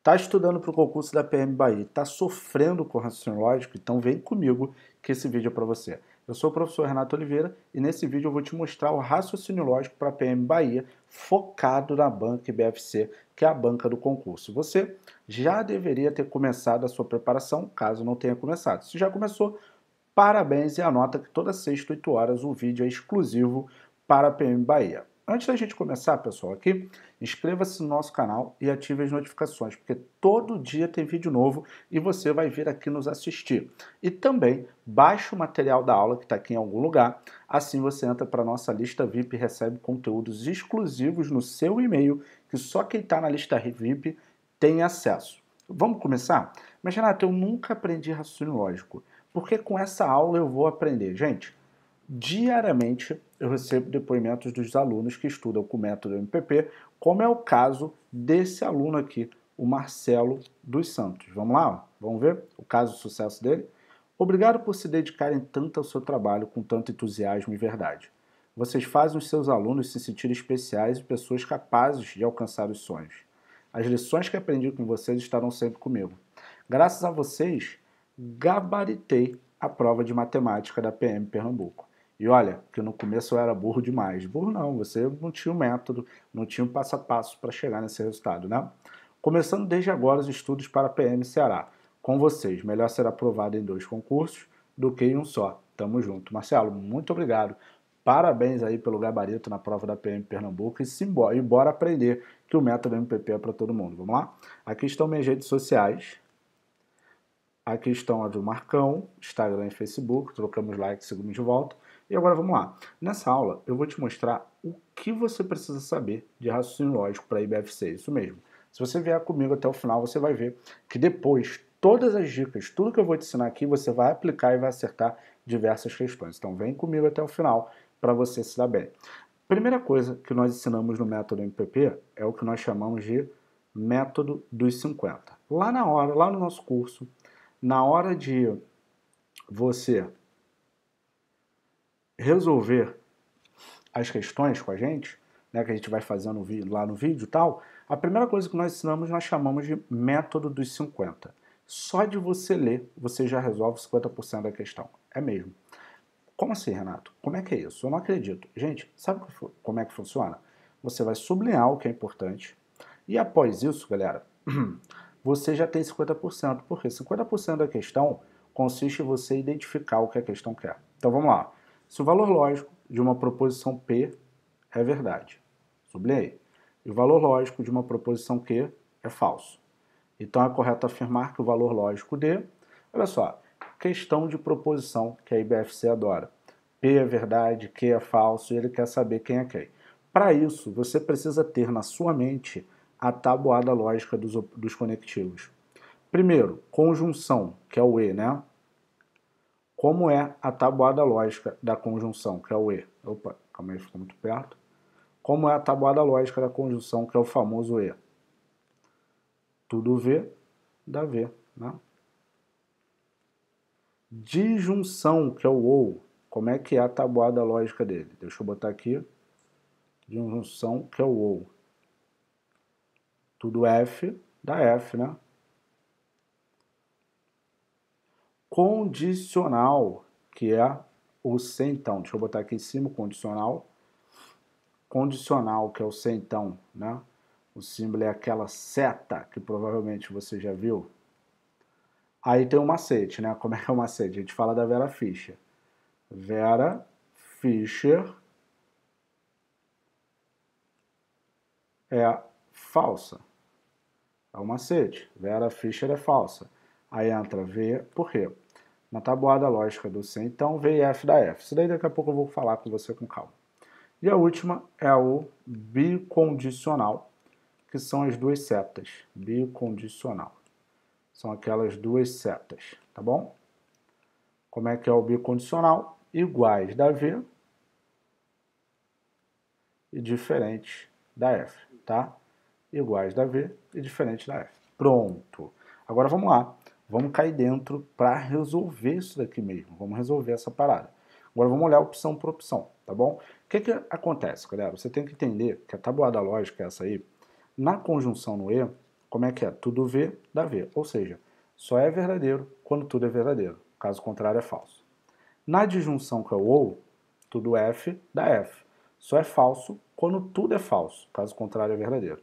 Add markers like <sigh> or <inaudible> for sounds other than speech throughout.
Está estudando para o concurso da PM Bahia, está sofrendo com raciocínio lógico? Então vem comigo que esse vídeo é para você. Eu sou o professor Renato Oliveira e nesse vídeo eu vou te mostrar o raciocínio lógico para a PM Bahia focado na banca IBFC, que é a banca do concurso. Você já deveria ter começado a sua preparação, caso não tenha começado. Se já começou, parabéns e anota que toda sexta, 8 horas, o vídeo é exclusivo para a PM Bahia. Antes da gente começar, pessoal, aqui, inscreva-se no nosso canal e ative as notificações, porque todo dia tem vídeo novo e você vai vir aqui nos assistir. E também baixe o material da aula que está aqui em algum lugar, assim você entra para a nossa lista VIP e recebe conteúdos exclusivos no seu e-mail, que só quem está na lista VIP tem acesso. Vamos começar? Mas, Renato, eu nunca aprendi raciocínio lógico, porque com essa aula eu vou aprender. Gente, Diariamente eu recebo depoimentos dos alunos que estudam com o método MPP, como é o caso desse aluno aqui, o Marcelo dos Santos. Vamos lá? Vamos ver o caso de sucesso dele? Obrigado por se dedicarem tanto ao seu trabalho com tanto entusiasmo e verdade. Vocês fazem os seus alunos se sentirem especiais e pessoas capazes de alcançar os sonhos. As lições que aprendi com vocês estarão sempre comigo. Graças a vocês, gabaritei a prova de matemática da PM Pernambuco. E olha, que no começo eu era burro demais. Burro não, você não tinha um método, não tinha um passo a passo para chegar nesse resultado, né? Começando desde agora os estudos para PM Ceará. Com vocês, melhor ser aprovado em dois concursos do que em um só. Tamo junto. Marcelo, muito obrigado. Parabéns aí pelo gabarito na prova da PM Pernambuco e, simbora, e bora aprender que o método MPP é para todo mundo. Vamos lá? Aqui estão minhas redes sociais. Aqui estão a do Marcão, Instagram e Facebook. Trocamos like, seguimos de volta. E agora vamos lá. Nessa aula eu vou te mostrar o que você precisa saber de raciocínio lógico para IBFC, isso mesmo. Se você vier comigo até o final, você vai ver que depois todas as dicas, tudo que eu vou te ensinar aqui, você vai aplicar e vai acertar diversas questões. Então vem comigo até o final para você se dar bem. Primeira coisa que nós ensinamos no método MPP é o que nós chamamos de método dos 50. Lá na hora, lá no nosso curso, na hora de você resolver as questões com a gente, né, que a gente vai fazendo lá no vídeo e tal, a primeira coisa que nós ensinamos nós chamamos de método dos 50. Só de você ler, você já resolve 50% da questão. É mesmo. Como assim, Renato? Como é que é isso? Eu não acredito. Gente, sabe como é que funciona? Você vai sublinhar o que é importante e após isso, galera, <clears throat> você já tem 50%, porque 50% da questão consiste em você identificar o que a questão quer. Então vamos lá. Se o valor lógico de uma proposição P é verdade, sublinhei, e o valor lógico de uma proposição Q é falso. Então é correto afirmar que o valor lógico D, olha só, questão de proposição que a IBFC adora. P é verdade, Q é falso, e ele quer saber quem é quem. Para isso, você precisa ter na sua mente a tabuada lógica dos, dos conectivos. Primeiro, conjunção, que é o E, né? Como é a tabuada lógica da conjunção, que é o E? Opa, calma aí, ficou muito perto. Como é a tabuada lógica da conjunção, que é o famoso E? Tudo V dá V, né? Disjunção, que é o OU. Como é que é a tabuada lógica dele? Deixa eu botar aqui. Disjunção, que é o OU. Tudo F dá F, né? Condicional, que é o então. Deixa eu botar aqui em cima o condicional. Condicional, que é o então, né? O símbolo é aquela seta que provavelmente você já viu. Aí tem o macete, né? Como é que é o macete? A gente fala da Vera Fischer. Vera Fischer é falsa. É o macete. Vera Fischer é falsa. Aí entra V, por quê? Na tabuada lógica do C, então, V F da F. Isso daí daqui a pouco eu vou falar com você com calma. E a última é o bicondicional, que são as duas setas. Bicondicional. São aquelas duas setas, tá bom? Como é que é o bicondicional? Iguais da V e diferentes da F, tá? Iguais da V e diferentes da F. Pronto. Agora vamos lá. Vamos cair dentro para resolver isso daqui mesmo. Vamos resolver essa parada. Agora vamos olhar opção por opção, tá bom? O que, que acontece, galera? Você tem que entender que a tabuada lógica é essa aí. Na conjunção no E, como é que é? Tudo V dá V. Ou seja, só é verdadeiro quando tudo é verdadeiro. Caso contrário, é falso. Na disjunção que é o ou, tudo F dá F. Só é falso quando tudo é falso. Caso contrário, é verdadeiro.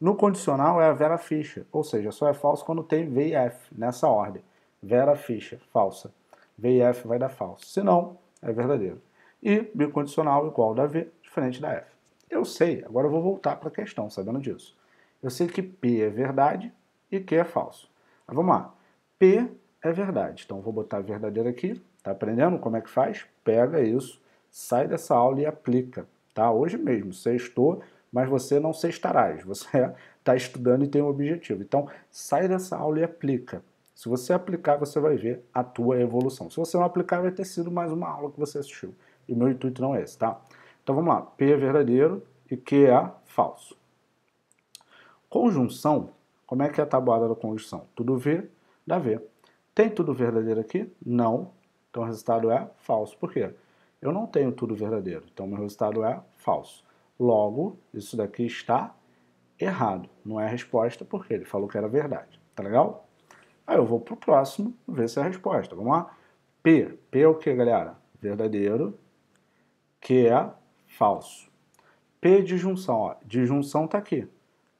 No condicional é a Vera Fischer, ou seja, só é falso quando tem V e F, nessa ordem. Vera Fischer, falsa. V e F vai dar falso. Se não, é verdadeiro. E bicondicional igual da V, diferente da F. Eu sei, agora eu vou voltar para a questão, sabendo disso. Eu sei que P é verdade e Q é falso. Mas vamos lá. P é verdade. Então, vou botar verdadeiro aqui. Tá aprendendo como é que faz? Pega isso, sai dessa aula e aplica. Tá? Hoje mesmo, sextou, mas você não sextarás. Você está <laughs> estudando e tem um objetivo. Então, sai dessa aula e aplica. Se você aplicar, você vai ver a tua evolução. Se você não aplicar, vai ter sido mais uma aula que você assistiu. E meu intuito não é esse, tá? Então vamos lá. P é verdadeiro e Q é falso. Conjunção. Como é que é a tabuada da conjunção? Tudo V dá V. Tem tudo verdadeiro aqui? Não. Então o resultado é falso. Por quê? Eu não tenho tudo verdadeiro. Então meu resultado é falso. Logo, isso daqui está errado. Não é a resposta porque ele falou que era verdade. Tá legal? Aí eu vou para o próximo ver se é a resposta. Vamos lá? P. P é o que, galera? Verdadeiro. Que é falso. P de junção. Ó. De junção está aqui.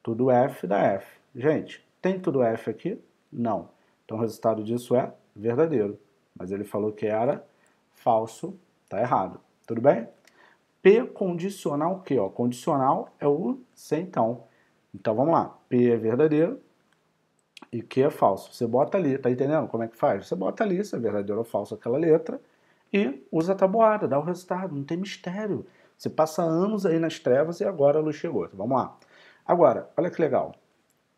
Tudo F dá F. Gente, tem tudo F aqui? Não. Então o resultado disso é verdadeiro. Mas ele falou que era falso. Está errado. Tudo bem? P condicional o quê? Ó, condicional é o sem então. Então vamos lá. P é verdadeiro e Q é falso. Você bota ali, tá entendendo como é que faz? Você bota ali se é verdadeiro ou falso aquela letra e usa a tabuada, dá o resultado, não tem mistério. Você passa anos aí nas trevas e agora a luz chegou. Então, vamos lá. Agora, olha que legal.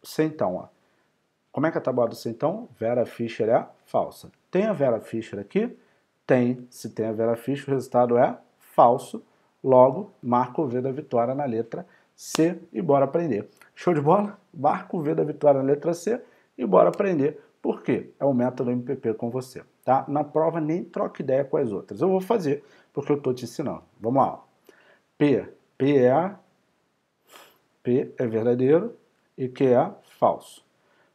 Centão, ó. Como é que é a tabuada do centão? Vera Fischer é falsa. Tem a Vera Fischer aqui? Tem. Se tem a Vera Fischer, o resultado é falso. Logo, marca o V da vitória na letra C e bora aprender. Show de bola? Marca o V da vitória na letra C e bora aprender. Por quê? É o método MPP com você. Tá? Na prova nem troca ideia com as outras. Eu vou fazer porque eu estou te ensinando. Vamos lá. P. P é, P é verdadeiro e Q é falso.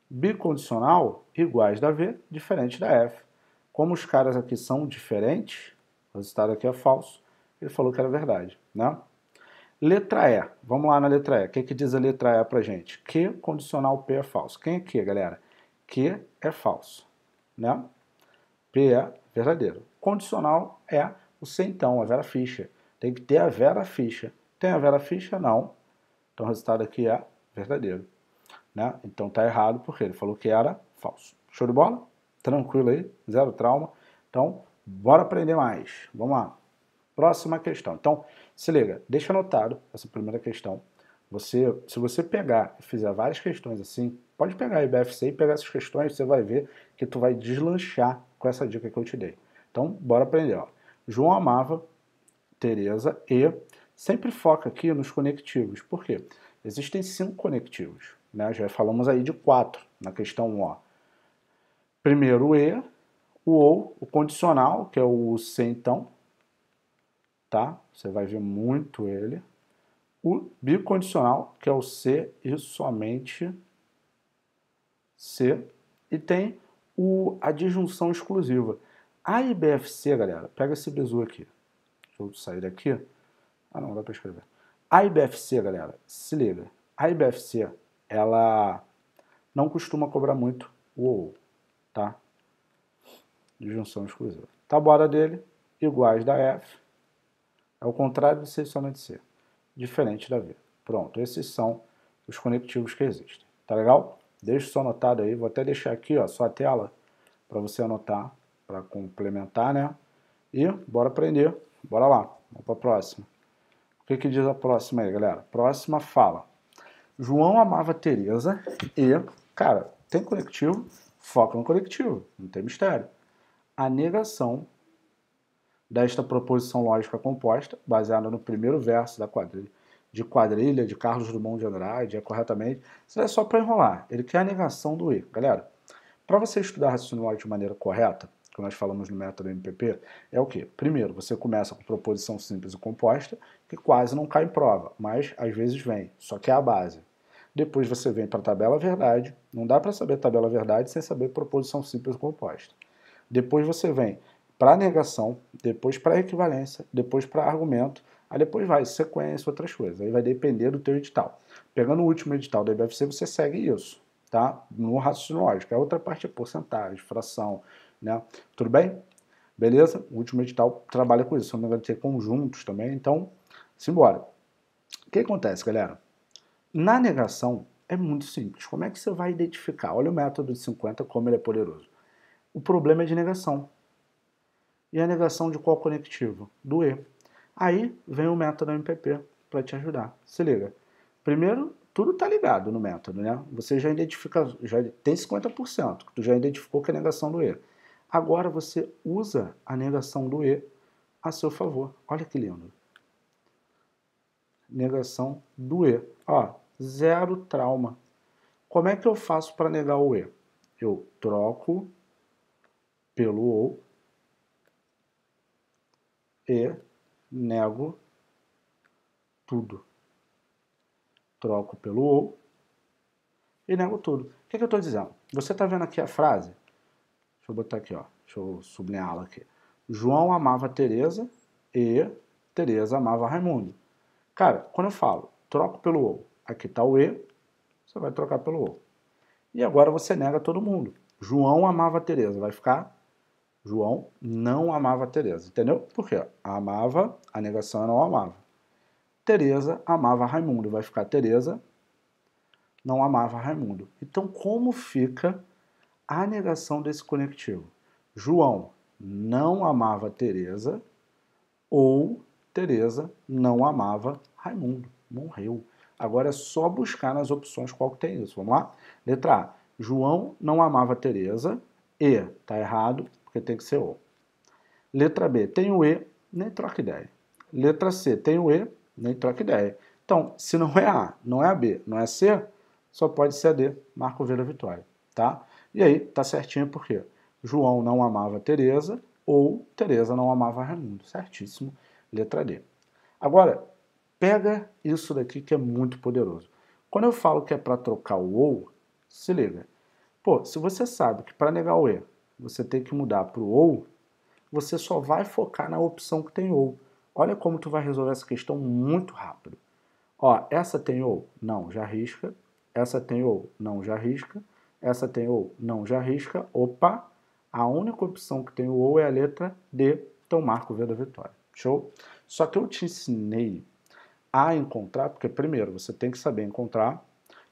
Bicondicional iguais da V, diferente da F. Como os caras aqui são diferentes, o resultado aqui é falso, ele falou que era verdade. Né? Letra E. Vamos lá na letra E. O que, que diz a letra E pra gente? Q condicional P é falso. Quem é Q, galera? Q é falso. Né? P é verdadeiro. Condicional é o centão, a Vera Fischer. Tem que ter a Vera Fischer. Tem a Vera Fischer? Não. Então o resultado aqui é verdadeiro. Né? Então tá errado porque ele falou que era falso. Show de bola? Tranquilo aí, zero trauma. Então, bora aprender mais. Vamos lá. Próxima questão. Então, se liga, deixa anotado essa primeira questão. Você, se você pegar e fizer várias questões assim, pode pegar a IBFC e pegar essas questões, você vai ver que tu vai deslanchar com essa dica que eu te dei. Então, bora aprender. Ó. João amava Teresa e sempre foca aqui nos conectivos. Por quê? Existem cinco conectivos. Né? Já falamos aí de quatro na questão 1. Ó. Primeiro o E, o OU, o condicional, que é o se então, tá? Você vai ver muito ele. O bicondicional, que é o se e somente se. E tem o, a disjunção exclusiva. A IBFC, galera, pega esse bizu aqui. Deixa eu sair daqui. Ah, não, dá para escrever. A IBFC, galera, se liga. A IBFC, ela não costuma cobrar muito o OU, tá? Disjunção exclusiva. Tabuada dele, iguais da F, é o contrário de C somente C. Diferente da V. Pronto, esses são os conectivos que existem. Tá legal? Deixa isso anotado aí. Vou até deixar aqui, ó, só a tela para você anotar, para complementar, né? E bora aprender. Bora lá. Vamos para a próxima. O que, que diz a próxima aí, galera? Próxima fala. João amava Teresa e, cara, tem conectivo, foca no conectivo, não tem mistério. A negação desta proposição lógica composta, baseada no primeiro verso da quadrilha, de quadrilha de Carlos Drummond de Andrade, é corretamente, isso é só para enrolar. Ele quer a negação do E. Galera, para você estudar raciocínio lógico de maneira correta, que nós falamos no método MPP, é o quê? Primeiro, você começa com proposição simples e composta, que quase não cai em prova, mas às vezes vem, só que é a base. Depois você vem para a tabela verdade. Não dá para saber tabela verdade sem saber proposição simples composta. Depois você vem para negação, depois para equivalência, depois para argumento, aí depois vai sequência, outras coisas. Aí vai depender do teu edital. Pegando o último edital da IBFC, você segue isso, tá? No raciocínio lógico. A outra parte é porcentagem, fração, né? Tudo bem? Beleza? O último edital trabalha com isso. Se não tem conjuntos também. Então, simbora. O que acontece, galera? Na negação, é muito simples. Como é que você vai identificar? Olha o método de 50, como ele é poderoso. O problema é de negação. E a negação de qual conectivo? Do E. Aí vem o método MPP para te ajudar. Se liga. Primeiro, tudo está ligado no método, né? Você já identifica, já tem 50%, que tu já identificou que é a negação do E. Agora você usa a negação do E a seu favor. Olha que lindo. Negação do E. Ó, zero trauma. Como é que eu faço para negar o E? Eu troco pelo ou e nego tudo. Troco pelo ou e nego tudo. O que, que eu estou dizendo? Você está vendo aqui a frase? Deixa eu botar aqui, ó. Deixa eu sublinhá-la aqui. João amava Teresa e Teresa amava Raimundo. Cara, quando eu falo troco pelo ou Aqui está o E, você vai trocar pelo O. E agora você nega todo mundo. João amava a Tereza, vai ficar João não amava a Tereza, entendeu? Por quê? Amava, a negação é não amava. Tereza amava Raimundo, vai ficar Tereza não amava Raimundo. Então, como fica a negação desse conectivo? João não amava Tereza ou Tereza não amava Raimundo. Morreu. Agora é só buscar nas opções qual que tem isso. Vamos lá? Letra A. João não amava Teresa. E. Tá errado, porque tem que ser O. Letra B. Tem o E, nem troca ideia. Letra C. Tem o E, nem troca ideia. Então, se não é A, não é a B, não é C, só pode ser a D. Marca o V da vitória. Tá? E aí, tá certinho por quê? João não amava Teresa ou Teresa não amava Raimundo. Certíssimo. Letra D. Agora, Pega isso daqui que é muito poderoso. Quando eu falo que é para trocar o ou, se liga. Pô, se você sabe que para negar o e você tem que mudar para o ou, você só vai focar na opção que tem ou. Olha como tu vai resolver essa questão muito rápido. Ó, essa tem ou? Não, já risca. Essa tem ou? Não, já risca. Essa tem ou? Não, já risca. Opa, a única opção que tem o ou é a letra D, então marca o V da vitória. Show? Só que eu te ensinei a encontrar, porque primeiro você tem que saber encontrar,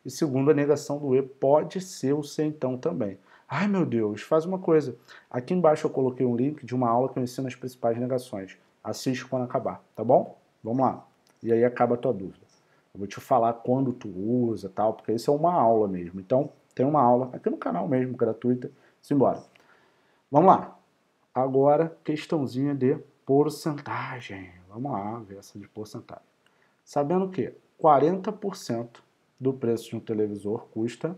e segundo, a negação do E pode ser o C então também. Ai meu Deus, faz uma coisa. Aqui embaixo eu coloquei um link de uma aula que eu ensino as principais negações. Assiste quando acabar, tá bom? Vamos lá. E aí acaba a tua dúvida. Eu vou te falar quando tu usa tal, porque isso é uma aula mesmo. Então, tem uma aula aqui no canal mesmo, gratuita. Simbora. Vamos lá. Agora, questãozinha de porcentagem. Vamos lá, ver essa de porcentagem. Sabendo que 40% do preço de um televisor custa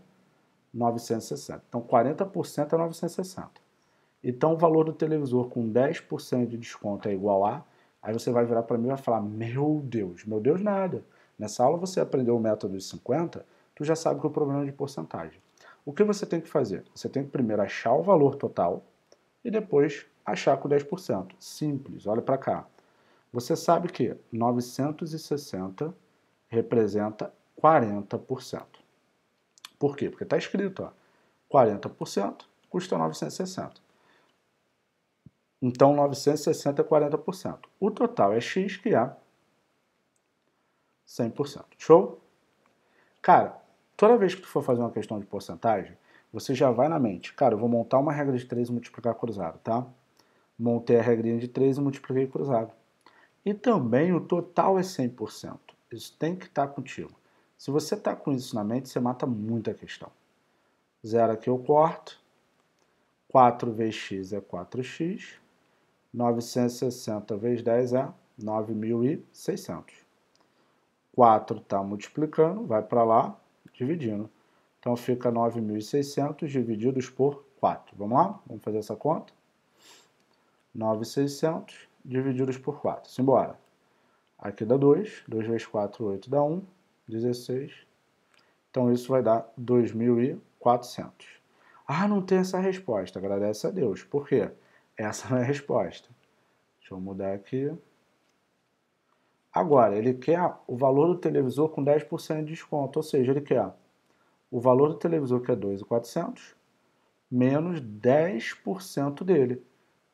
960. Então, 40% é 960. Então, o valor do televisor com 10% de desconto é igual a... Aí você vai virar para mim e vai falar, meu Deus, meu Deus nada. Nessa aula você aprendeu o método de 50, tu já sabe que é o problema é de porcentagem. O que você tem que fazer? Você tem que primeiro achar o valor total e depois achar com 10%. Simples, olha para cá. Você sabe que 960 representa 40%. Por quê? Porque está escrito, ó, 40% custa 960. Então, 960 é 40%. O total é X, que é 100%. Show? Cara, toda vez que tu for fazer uma questão de porcentagem, você já vai na mente, cara, eu vou montar uma regra de 3 e multiplicar cruzado, tá? Montei a regrinha de 3 e multipliquei cruzado. E também o total é 100%. Isso tem que estar contigo. Se você está com isso na mente, você mata muita questão. Zero aqui eu corto. 4 vezes x é 4x. 960 vezes 10 é 9.600. 4 está multiplicando, vai para lá, dividindo. Então fica 9.600 divididos por 4. Vamos lá? Vamos fazer essa conta? 9.600 divididos por 4. Simbora. Aqui dá 2. 2 vezes 4, 8 dá 1. 16. Então isso vai dar 2.400. Ah, não tem essa resposta. Agradece a Deus. Por quê? Essa não <laughs> é a resposta. Deixa eu mudar aqui. Agora, ele quer o valor do televisor com 10% de desconto, ou seja, ele quer o valor do televisor que é 2.400 menos 10% dele.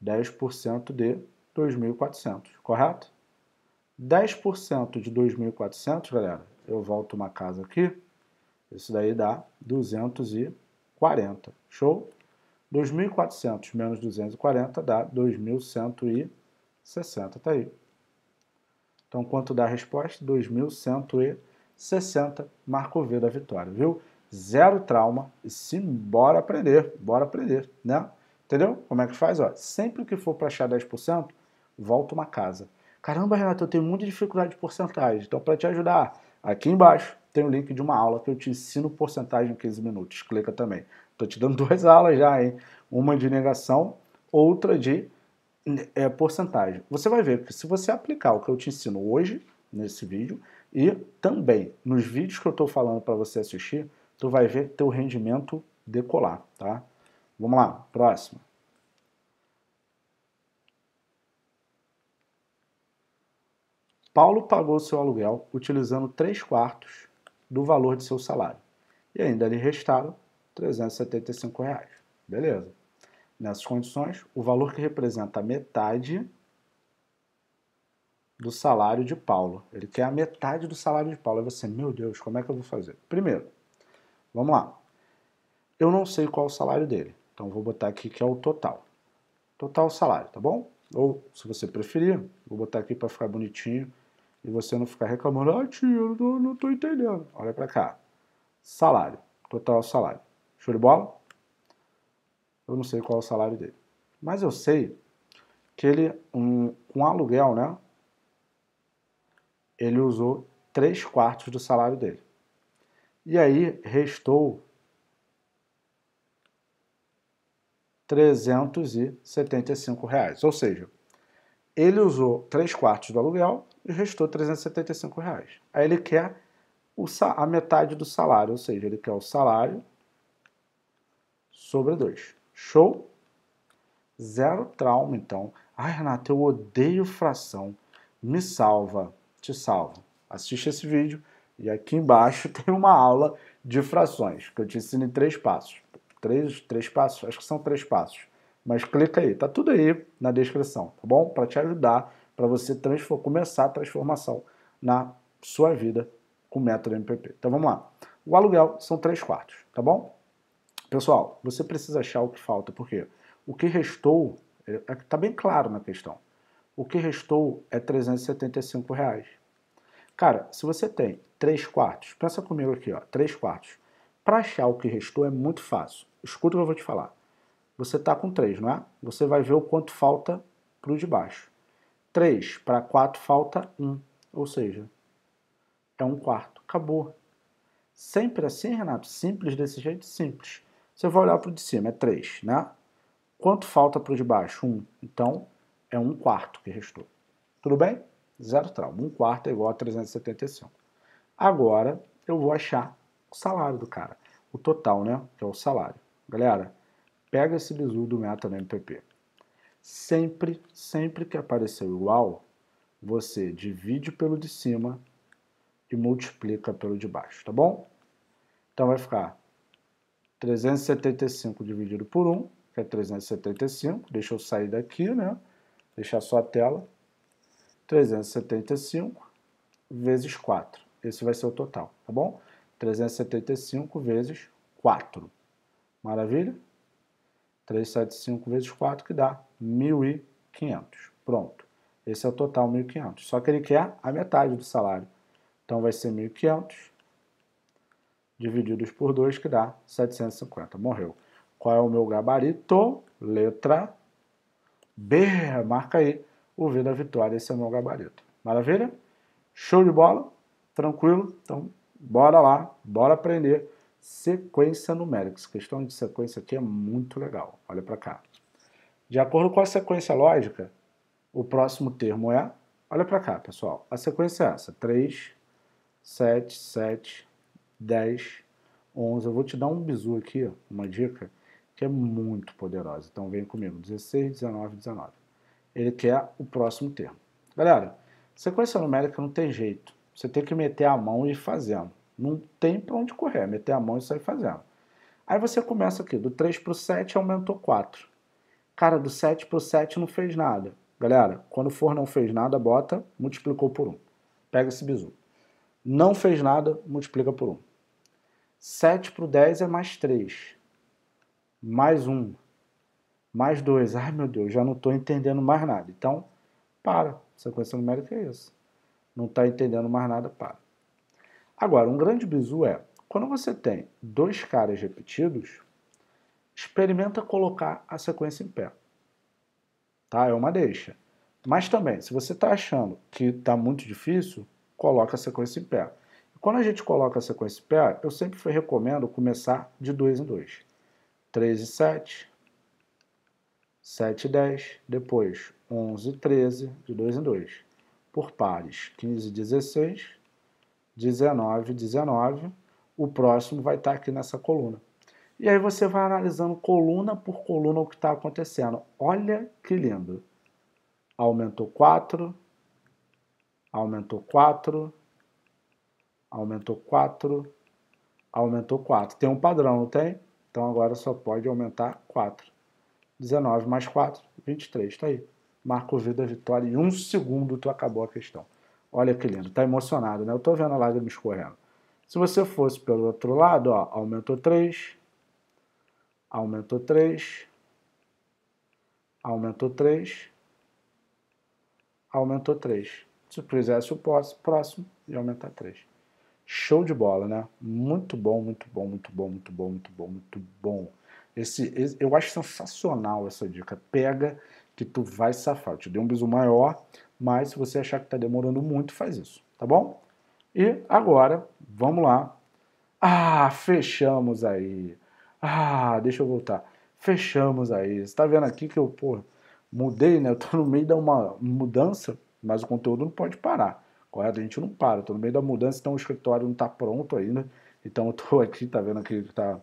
10% de 2.400, correto? 10% de 2.400, galera, eu volto uma casa aqui, isso daí dá 240, show? 2.400 menos 240 dá 2.160, tá aí. Então, quanto dá a resposta? 2.160, marco V da vitória, viu? Zero trauma e sim, bora aprender, bora aprender, né? Entendeu? Como é que faz? Ó, sempre que for para achar 10%, volta uma casa. Caramba, Renato, eu tenho muita dificuldade de porcentagem. Então, para te ajudar, aqui embaixo tem o link de uma aula que eu te ensino porcentagem em 15 minutos. Clica também. Estou te dando <laughs> duas aulas já, hein? Uma de negação, outra de é, porcentagem. Você vai ver que se você aplicar o que eu te ensino hoje, nesse vídeo, e também nos vídeos que eu estou falando para você assistir, tu vai ver teu rendimento decolar, tá? Vamos lá, próximo. Paulo pagou seu aluguel utilizando 3 quartos do valor de seu salário. E ainda lhe restaram 375 reais. Beleza. Nessas condições, o valor que representa metade do salário de Paulo. Ele quer a metade do salário de Paulo. Aí você, meu Deus, como é que eu vou fazer? Primeiro, vamos lá. Eu não sei qual é o salário dele. Então vou botar aqui que é o total. Total salário, tá bom? Ou, se você preferir, vou botar aqui para ficar bonitinho e você não ficar reclamando, ah, tio, eu não estou entendendo. Olha para cá. Salário, total salário. Show de bola? Eu não sei qual é o salário dele. Mas eu sei que ele, um, com aluguel, né? Ele usou 3 quartos do salário dele. E aí restou 375 reais. Ou seja, ele usou 3 quartos do aluguel e restou 375 reais. Aí ele quer o, a metade do salário, ou seja, ele quer o salário sobre 2. Show? Zero trauma, então. Ai, Renato, eu odeio fração. Me salva. Te salvo. Assiste esse vídeo e aqui embaixo <laughs> tem uma aula de frações, que eu te ensino em três passos. Três, três passos? Acho que são três passos. Mas clica aí, tá tudo aí na descrição, tá bom? Para te ajudar para você começar a transformação na sua vida com o método MPP. Então vamos lá. O aluguel são três quartos, tá bom? Pessoal, você precisa achar o que falta, porque o que restou, está é, é, bem claro na questão, o que restou é 375 reais. Cara, se você tem três quartos, pensa comigo aqui, ó, três quartos. Para achar o que restou é muito fácil. Escuta o que eu vou te falar. Você está com três, não é? Você vai ver o quanto falta para o de baixo. 3 para 4 falta 1, ou seja, é um quarto. Acabou. Sempre assim, Renato? Simples desse jeito? Simples. Você vai olhar para o de cima, é 3, né? Quanto falta para o de baixo? 1. Então, é um quarto que restou. Tudo bem? Zero trauma. Um quarto é igual a 375. Agora, eu vou achar o salário do cara. O total, né? Que é o salário. Galera, pega esse bizu do método MPP. Sempre, sempre que apareceu igual, você divide pelo de cima e multiplica pelo de baixo, tá bom? Então vai ficar 375 dividido por 1, que é 375. Deixa eu sair daqui, né? Deixar só a tela. 375 vezes 4. Esse vai ser o total, tá bom? 375 vezes 4. Maravilha? 375 vezes 4, que dá 1.500. Pronto. Esse é o total 1.500. Só que ele quer a metade do salário. Então vai ser 1.500 divididos por 2, que dá 750. Morreu. Qual é o meu gabarito? Letra B. Marca aí o V da vitória. Esse é o meu gabarito. Maravilha? Show de bola? Tranquilo? Então, bora lá. Bora aprender sequência numérica. Essa questão de sequência aqui é muito legal. Olha para cá. De acordo com a sequência lógica, o próximo termo é... Olha para cá, pessoal. A sequência é essa. 3, 7, 7, 10, 11. Eu vou te dar um bizu aqui, uma dica, que é muito poderosa. Então vem comigo, 16, 19, 19. Ele quer o próximo termo. Galera, sequência numérica não tem jeito. Você tem que meter a mão e ir fazendo. Não tem para onde correr, meter a mão e sair fazendo. Aí você começa aqui, do 3 para o 7 aumentou 4. Cara, do 7 para o 7 não fez nada. Galera, quando for não fez nada, bota, multiplicou por 1. Pega esse bizu. Não fez nada, multiplica por 1. 7 para o 10 é mais 3. Mais 1. Mais 2. Ai, meu Deus, já não estou entendendo mais nada. Então, para. Sequência numérica é isso. Não está entendendo mais nada, para. Agora, um grande bizu é, quando você tem dois caras repetidos, experimenta colocar a sequência em pé. Tá? É uma deixa. Mas também, se você está achando que está muito difícil, coloca a sequência em pé. Quando a gente coloca a sequência em pé, eu sempre recomendo começar de 2 em 2. 3 e 7, 7 e 10, depois 11 e 13, de 2 em 2. Por pares, 15 e 16, 19 e 19. O próximo vai estar aqui nessa coluna. E aí você vai analisando coluna por coluna o que está acontecendo. Olha que lindo. Aumentou 4, aumentou 4, aumentou 4, aumentou 4. Tem um padrão, não tem? Então agora só pode aumentar 4. 19 mais 4, 23. Está aí. Marco V da vitória. Em um segundo tu acabou a questão. Olha que lindo. Está emocionado, né? Eu estou vendo a lágrima escorrendo. Se você fosse pelo outro lado, ó, aumentou 3, aumentou 3, aumentou 3, aumentou 3. Se fizesse o próximo, ia aumentar 3. Show de bola, né? Muito bom, muito bom, muito bom, muito bom, muito bom, muito bom. Esse, esse eu acho sensacional essa dica. Pega que tu vai safar. Eu te dei um bisu maior, mas se você achar que está demorando muito, faz isso, tá bom? E agora, vamos lá. Ah, fechamos aí. Ah, deixa eu voltar. Fechamos aí. Você está vendo aqui que eu, pô, mudei, né? Eu tô no meio de uma mudança mas o conteúdo não pode parar, correto? A gente não para, estou no meio da mudança, então o escritório não está pronto ainda, então eu estou <laughs> aqui, tá vendo aqui que está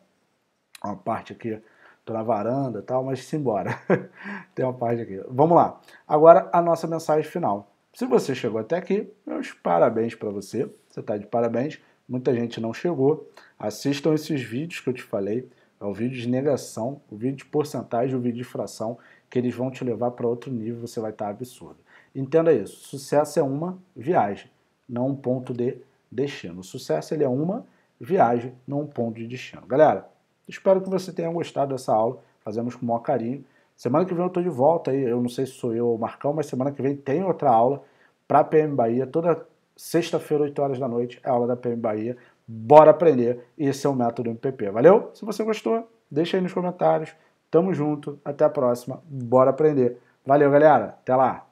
uma parte aqui, estou na varanda e tal, mas simbora, <laughs> tem uma parte aqui. Vamos lá, agora a nossa mensagem final. Se você chegou até aqui, meus parabéns para você, você está de parabéns, muita gente não chegou, assistam esses vídeos que eu te falei, é o vídeo de negação, o vídeo de porcentagem o vídeo de fração, que eles vão te levar para outro nível, você vai estar tá absurdo. Entenda isso, sucesso é uma viagem, não um ponto de destino. O sucesso ele é uma viagem, não um ponto de destino. Galera, espero que você tenha gostado dessa aula, fazemos com o maior carinho. Semana que vem eu estou de volta aí, eu não sei se sou eu ou o Marcão, mas semana que vem tem outra aula para PM Bahia, toda sexta-feira, 8 horas da noite, é aula da PM Bahia. Bora aprender, esse é o método MPP. Valeu? Se você gostou, deixa aí nos comentários. Tamo junto, até a próxima, bora aprender. Valeu, galera, até lá!